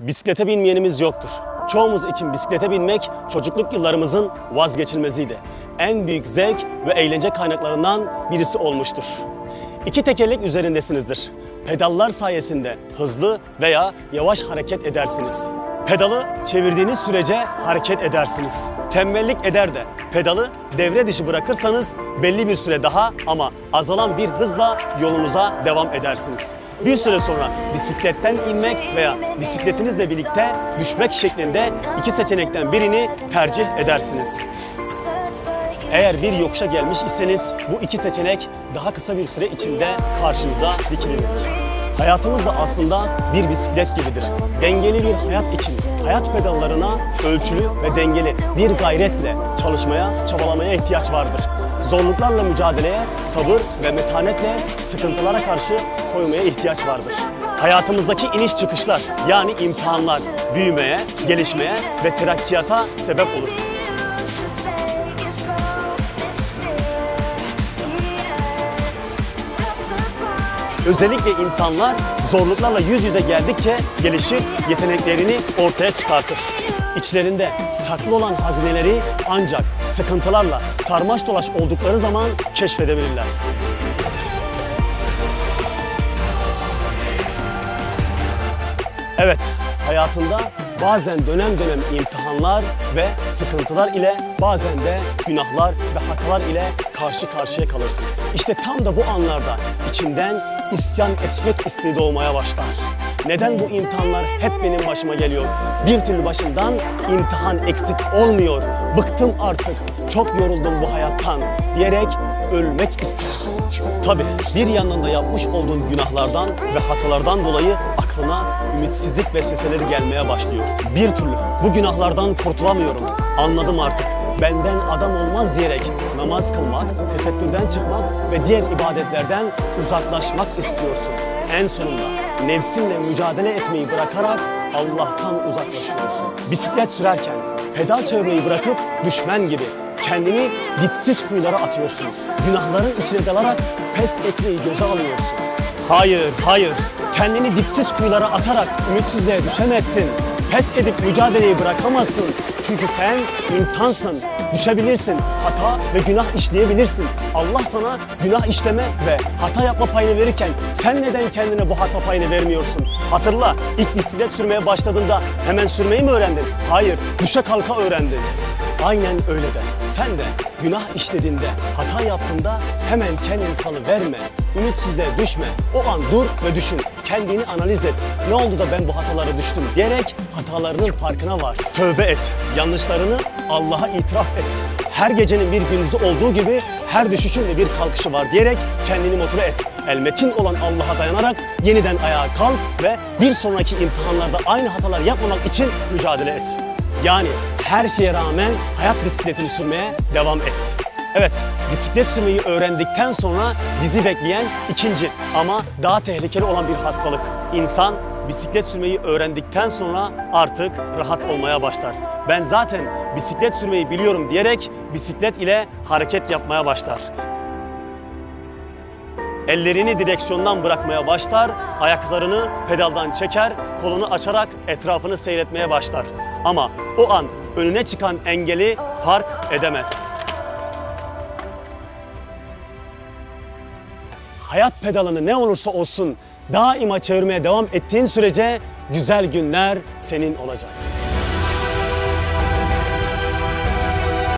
Bisiklete binmeyenimiz yoktur. Çoğumuz için bisiklete binmek çocukluk yıllarımızın vazgeçilmeziydi. En büyük zevk ve eğlence kaynaklarından birisi olmuştur. İki tekerlek üzerindesinizdir. Pedallar sayesinde hızlı veya yavaş hareket edersiniz. Pedalı çevirdiğiniz sürece hareket edersiniz. Tembellik eder de pedalı devre dışı bırakırsanız belli bir süre daha ama azalan bir hızla yolunuza devam edersiniz. Bir süre sonra bisikletten inmek veya bisikletinizle birlikte düşmek şeklinde iki seçenekten birini tercih edersiniz. Eğer bir yokuşa gelmiş iseniz bu iki seçenek daha kısa bir süre içinde karşınıza dikiliyor. Hayatımız da aslında bir bisiklet gibidir. Dengeli bir hayat için hayat pedallarına ölçülü ve dengeli bir gayretle çalışmaya, çabalamaya ihtiyaç vardır. Zorluklarla mücadeleye sabır ve metanetle sıkıntılara karşı koymaya ihtiyaç vardır. Hayatımızdaki iniş çıkışlar yani imtihanlar büyümeye, gelişmeye ve terakkiyata sebep olur. Özellikle insanlar zorluklarla yüz yüze geldikçe gelişir, yeteneklerini ortaya çıkartır. İçlerinde saklı olan hazineleri ancak sıkıntılarla sarmaş dolaş oldukları zaman keşfedebilirler. Evet, hayatında bazen dönem dönem imtihanlar ve sıkıntılar ile bazen de günahlar ve hatalar ile karşı karşıya kalırsın. İşte tam da bu anlarda içinden isyan etmek isteği doğmaya başlar. Neden bu imtihanlar hep benim başıma geliyor? Bir türlü başımdan imtihan eksik olmuyor. Bıktım artık, çok yoruldum bu hayattan diyerek ölmek istersin. Tabi bir yandan da yapmış olduğun günahlardan ve hatalardan dolayı aklına ümitsizlik vesveseleri gelmeye başlıyor. Bir türlü bu günahlardan kurtulamıyorum. Anladım artık. Benden adam olmaz diyerek namaz kılmak, tesettürden çıkmak ve diğer ibadetlerden uzaklaşmak istiyorsun. En sonunda nefsinle mücadele etmeyi bırakarak Allah'tan uzaklaşıyorsun. Bisiklet sürerken pedal çevirmeyi bırakıp düşmen gibi kendini dipsiz kuyulara atıyorsun. Günahların içine dalarak pes etmeyi göze alıyorsun. Hayır, hayır. Kendini dipsiz kuyulara atarak ümitsizliğe düşemezsin. Pes edip mücadeleyi bırakamazsın. Çünkü sen insansın. Düşebilirsin. Hata ve günah işleyebilirsin. Allah sana günah işleme ve hata yapma payını verirken sen neden kendine bu hata payını vermiyorsun? Hatırla ilk bisiklet sürmeye başladığında hemen sürmeyi mi öğrendin? Hayır, düşe kalka öğrendin. Aynen öyle de. Sen de günah işlediğinde, hata yaptığında hemen kendini salıverme. Ümitsizliğe düşme. O an dur ve düşün. Kendini analiz et. Ne oldu da ben bu hatalara düştüm diyerek hatalarının farkına var. Tövbe et. Yanlışlarını Allah'a itiraf et. Her gecenin bir gündüzü olduğu gibi her düşüşün de bir kalkışı var diyerek kendini motive et. Elmetin olan Allah'a dayanarak yeniden ayağa kalk ve bir sonraki imtihanlarda aynı hatalar yapmamak için mücadele et. Yani her şeye rağmen hayat bisikletini sürmeye devam et. Evet, bisiklet sürmeyi öğrendikten sonra bizi bekleyen ikinci ama daha tehlikeli olan bir hastalık. İnsan bisiklet sürmeyi öğrendikten sonra artık rahat olmaya başlar. Ben zaten bisiklet sürmeyi biliyorum diyerek bisiklet ile hareket yapmaya başlar. Ellerini direksiyondan bırakmaya başlar, ayaklarını pedaldan çeker, kolunu açarak etrafını seyretmeye başlar. Ama o an önüne çıkan engeli fark edemez. Hayat pedalını ne olursa olsun daima çevirmeye devam ettiğin sürece güzel günler senin olacak.